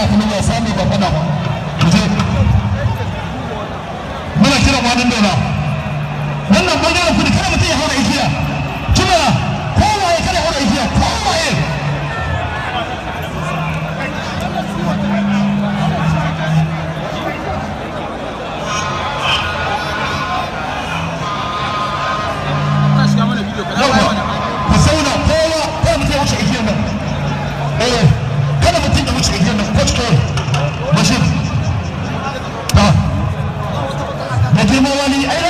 ana kuma wasa ne ba fada ba. Muje muna kiran wani dora wannan ɓangaren kudu kada mutum ya haura igiya. Ali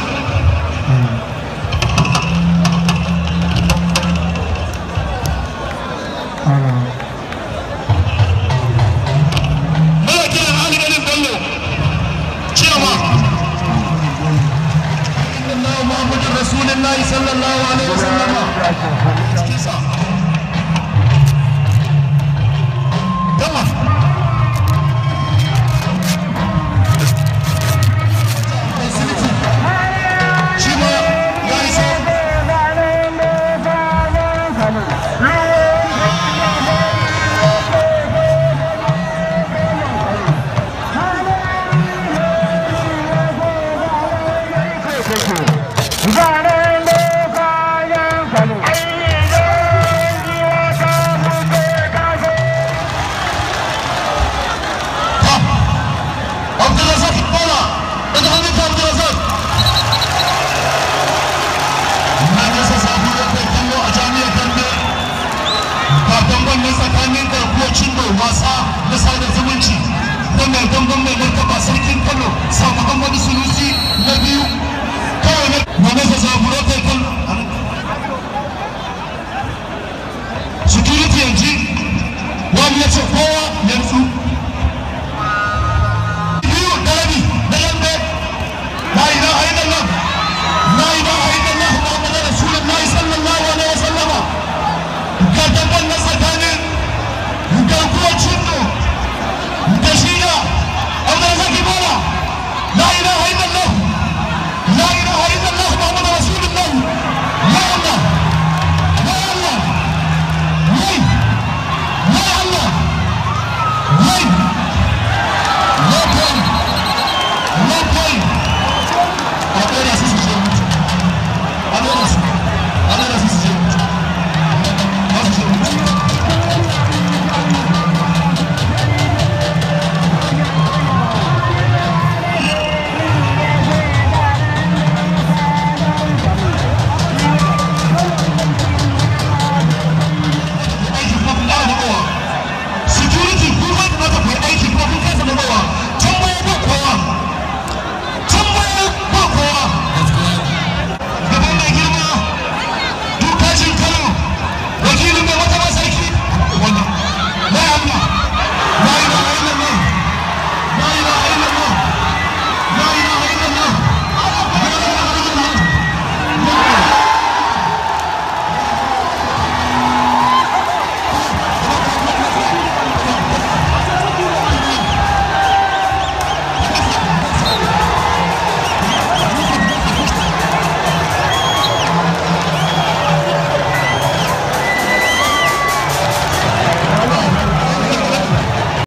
sallallahu alaihi wasallama cikin sa